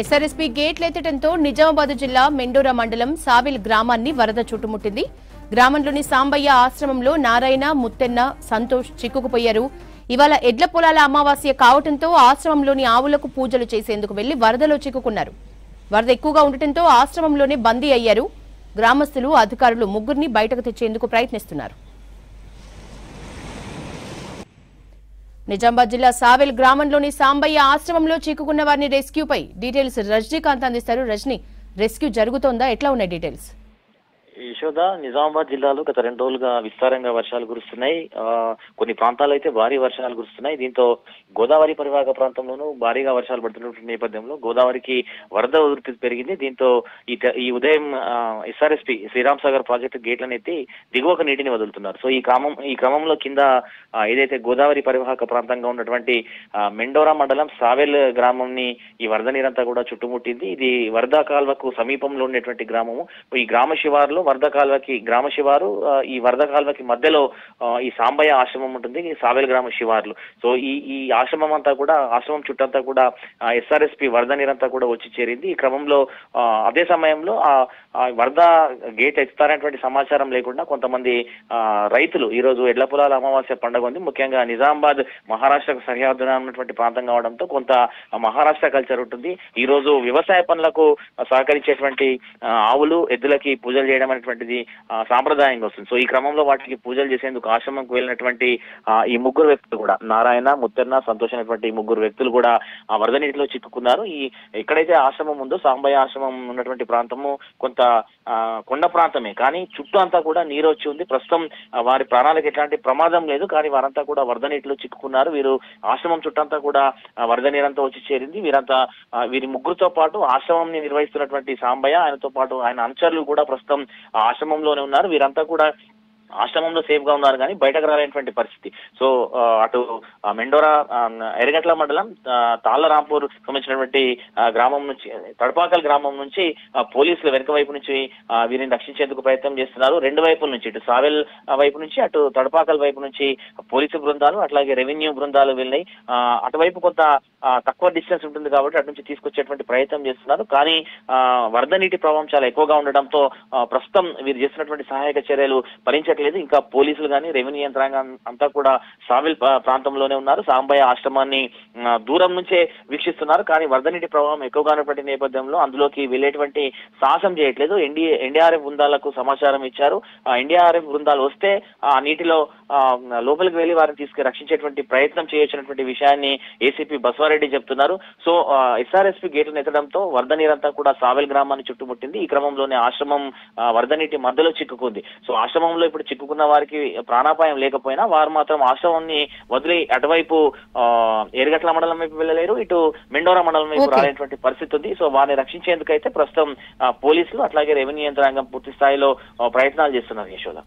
SRSP గేట్లెత్తడంతో Nizamabad జిల్లా మెండోరా మండలం సావిల్ గ్రామాన్ని వరద చుట్టుముట్టింది. గ్రామంలోని సాంబయ్య ఆశ్రమంలో నారాయణ ముత్తెన్న సంతోష్ చిక్కుకుపోయారు. ఇవాళ ఎడ్ల పొలాల అమావాస్య కావటంతో ఆశ్రమంలోని ఆవులకు పూజలు చేసేందుకు వెళ్ళి వరదలో చిక్కుకున్నారు. వరద ఎక్కువగా ఉండటంతో ఆశ్రమంలోనే బందీ అయ్యారు. గ్రామస్తులు అధికారులు ముగ్గురిని బయటకు తెచ్చేందుకు ప్రయత్నిస్తున్నారు. నిజామాబాద్ జిల్లా సావెల్ గ్రామంలోని సాంబయ్య ఆశ్రమంలో చిక్కుకున్న వారిని రెస్క్యూపై డీటెయిల్స్ రజనీకాంత్ అందిస్తారు. రజనీ రెస్క్యూ జరుగుతోందా? ఎట్లా ఉన్నాయి డీటెయిల్స్? యశోద నిజామాబాద్ జిల్లాలో గత రెండు రోజులుగా విస్తారంగా వర్షాలు కురుస్తున్నాయి. కొన్ని ప్రాంతాలు అయితే భారీ వర్షాలు కురుస్తున్నాయి. దీంతో గోదావరి పరివాహక ప్రాంతంలోనూ భారీగా వర్షాలు పడుతున్న నేపథ్యంలో గోదావరికి వరద ఉధృతి పెరిగింది. దీంతో ఈ ఈ ఉదయం ఎస్ఆర్ఎస్పి శ్రీరామ్ సాగర్ ప్రాజెక్టు గేట్లను ఎత్తి దిగువకు నీటిని వదులుతున్నారు. సో ఈ క్రమం ఈ క్రమంలో కింద ఏదైతే గోదావరి పరివాహక ప్రాంతంగా ఉన్నటువంటి మెండోరా మండలం సావెల్ గ్రామంని ఈ వరద నీరంతా కూడా చుట్టుముట్టింది. ఇది వరద కాల్వకు సమీపంలో ఉండేటువంటి గ్రామము. ఈ గ్రామ శివారులో వరద కాల్వకి గ్రామ శివారు ఈ వరద కాల్వకి మధ్యలో ఈ సాంబయ్య ఆశ్రమం ఉంటుంది ఈ గ్రామ శివార్లు. సో ఈ ఈ ఆశ్రమం అంతా కూడా ఆశ్రమం చుట్టంతా కూడా ఎస్ఆర్ఎస్పి వరద నీరంతా కూడా వచ్చి చేరింది. ఈ క్రమంలో అదే సమయంలో ఆ వరద గేట్ ఎత్తుతారనేటువంటి సమాచారం లేకుండా కొంతమంది రైతులు ఈ రోజు ఎడ్ల పొలాల అమావాస్య పండుగ ఉంది. ముఖ్యంగా నిజామాబాద్ మహారాష్ట్రకు సరిహద్దున ఉన్నటువంటి ప్రాంతం కావడంతో కొంత మహారాష్ట్ర కల్చర్ ఉంటుంది. ఈ రోజు వ్యవసాయ పనులకు సహకరించేటువంటి ఆవులు ఎద్దులకి పూజలు చేయడం అనేటువంటిది సాంప్రదాయం వస్తుంది. సో ఈ క్రమంలో వాటికి పూజలు చేసేందుకు ఆశ్రమంకు వెళ్ళినటువంటి ఈ ముగ్గురు వ్యక్తులు కూడా నారాయణ ముత్తెన్న సంతోష్ అనేటువంటి ఈ ముగ్గురు వ్యక్తులు కూడా ఆ వరద నీటిలో చిక్కుకున్నారు. ఈ ఎక్కడైతే ఆశ్రమం ఉందో సాంబయ్య ఆశ్రమం ఉన్నటువంటి ప్రాంతము కొంత కొండ ప్రాంతమే. కానీ చుట్టూ అంతా కూడా నీరు వచ్చి ఉంది. ప్రస్తుతం వారి ప్రాణాలకు ఎట్లాంటి ప్రమాదం లేదు. కానీ వారంతా కూడా వరద నీటిలో చిక్కుకున్నారు. వీరు ఆశ్రమం చుట్టంతా కూడా వరద నీరంతా వచ్చి చేరింది. వీరంతా వీరి ముగ్గురుతో పాటు ఆశ్రమం నిర్వహిస్తున్నటువంటి సాంబయ్య ఆయనతో పాటు ఆయన అనుచరులు కూడా ప్రస్తుతం ఆశ్రమంలోనే ఉన్నారు. వీరంతా కూడా ఆశ్రమంలో సేఫ్గా ఉన్నారు కానీ బయటకు రాలేనటువంటి పరిస్థితి. సో అటు మెండోరా ఎరగట్ల మండలం తాళ్ళరాంపూర్ తాళ్ళరాంపూర్ సంబంధించినటువంటి గ్రామం నుంచి తడపాకల్ గ్రామం నుంచి పోలీసులు వెనుక వైపు నుంచి వీరిని రక్షించేందుకు ప్రయత్నం చేస్తున్నారు. రెండు వైపుల నుంచి ఇటు సావెల్ వైపు నుంచి అటు తడపాకల్ వైపు నుంచి పోలీసు బృందాలు అట్లాగే రెవెన్యూ బృందాలు వెళ్ళినాయి. అటువైపు కొంత తక్కువ డిస్టెన్స్ ఉంటుంది కాబట్టి అటు నుంచి తీసుకొచ్చేటువంటి ప్రయత్నం చేస్తున్నారు. కానీ వరద నీటి ప్రభావం చాలా ఎక్కువగా ఉండడంతో ప్రస్తుతం వీరు చేస్తున్నటువంటి సహాయక చర్యలు భరించట్లేదు. ఇంకా పోలీసులు కానీ రెవెన్యూ యంత్రాంగం అంతా కూడా సావిల్ ప్రాంతంలోనే ఉన్నారు. సాంబయ్య ఆశ్రమాన్ని దూరం నుంచే వీక్షిస్తున్నారు. కానీ వరద నీటి ప్రభావం ఎక్కువగా ఉన్నటువంటి నేపథ్యంలో అందులోకి వెళ్ళేటువంటి సాహసం చేయట్లేదు. ఎన్డీఏ ఎన్డీఆర్ఎఫ్ బృందాలకు సమాచారం ఇచ్చారు. ఎన్డీఆర్ఎఫ్ బృందాలు వస్తే ఆ నీటిలో లోపలికి వెళ్ళి వారిని తీసుకు రక్షించేటువంటి ప్రయత్నం చేయొచ్చినటువంటి విషయాన్ని ఏసీపీ బస్వారెడ్డి చెప్తున్నారు. సో ఎస్ఆర్ఎస్పీ గేట్లను ఎత్తడంతో వరద నీరంతా కూడా సావెల్ గ్రామాన్ని చుట్టుముట్టింది. ఈ క్రమంలోనే ఆశ్రమం వరద నీటి మధ్యలో చిక్కుకుంది. సో ఆశ్రమంలో ఇప్పుడు చిక్కుకున్న వారికి ప్రాణాపాయం లేకపోయినా వారు మాత్రం ఆశ్రమాన్ని వదిలి అటువైపు ఎరగట్ల మండలం వైపు వెళ్ళలేరు. ఇటు మెండోరా మండలం వైపు. రాలేటువంటి పరిస్థితి ఉంది సో వారిని రక్షించేందుకైతే ప్రస్తుతం పోలీసులు అట్లాగే రెవెన్యూ యంత్రాంగం పూర్తి స్థాయిలో ప్రయత్నాలు చేస్తున్నారు యశోద.